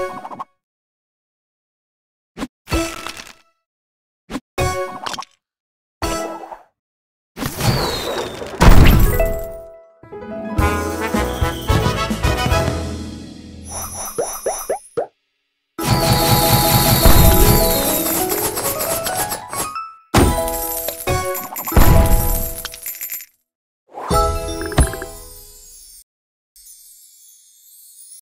you